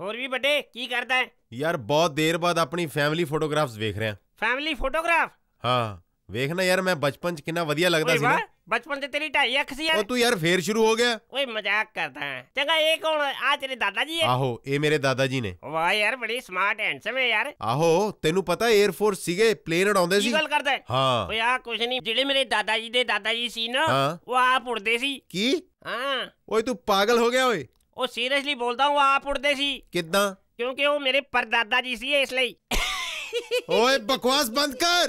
ਹੋਰ ਵੀ ਵੱਡੇ ਕੀ ਕਰਦਾ ਹੈ? ਯਾਰ ਬਹੁਤ ਦੇਰ ਬਾਅਦ ਆਪਣੀ ਫੈਮਿਲੀ ਫੋਟੋਗ੍ਰਾਫਸ ਵੇਖ ਰਿਹਾ। ਫੈਮਿਲੀ ਫੋਟੋਗ੍ਰਾਫ ਹਾਂ ਵੇਖ ਨਾ ਯਾਰ ਮੈਂ ਬਚਪਨ ਚ ਕਿੰਨਾ ਵਧੀਆ ਲੱਗਦਾ ਸੀ ਨਾ। ਬਚਪਨ ਤੇ ਤੇਰੀ ਢਾਈ ਅੱਖ ਸੀ ਯਾਰ। ਉਹ ਤੂੰ ਯਾਰ ਫੇਰ ਸ਼ੁਰੂ ਹੋ ਗਿਆ। ਓਏ ਮਜ਼ਾਕ ਕਰਦਾ ਹੈ। ਚੰਗਾ ਇਹ ਕੌਣ ਆ ਤੇਰੇ ਦਾਦਾ ਜੀ ਹੈ। ਆਹੋ ਇਹ ਮੇਰੇ ਦਾਦਾ ਜੀ ਨੇ। ਵਾਹ ਯਾਰ ਬੜੀ ਸਮਾਰਟ ਹੈਂਡਸਮ ਹੈ ਯਾਰ। ਆਹੋ ਤੈਨੂੰ ਪਤਾ 에ਅਰ ਫੋਰਸ ਸੀਗੇ ਪਲੇਨ ਉਡਾਉਂਦੇ ਕੀ ਸੀ। ਗੱਲ ਕਰਦਾ ਹੈ? ਓਏ ਆ ਕੁਛ ਨਹੀਂ ਜਿਹੜੇ ਮੇਰੇ ਦਾਦਾ ਜੀ ਦੇ ਦਾਦਾ ਜੀ ਸੀ ਨਾ। ਉਹ ਆਪ ਉੜਦੇ ਸੀ। ਕੀ? ਹਾਂ। ਓਏ ਤੂੰ ਪਾਗਲ ਹੋ ਗਿਆ ਓਏ। ਉਹ ਸੀਰੀਅਸਲੀ ਬੋਲਦਾ ਉਹ ਆਪ ਉੜਦੇ ਸੀ। ਕਿੱਦਾਂ? ਕਿਉਂਕਿ ਉਹ ਮੇਰੇ ਪਰਦਾਦਾ ਜੀ ਸੀ ਇਸ ਲਈ। ਓਏ ਬਕਵਾਸ ਬੰਦ ਕਰ!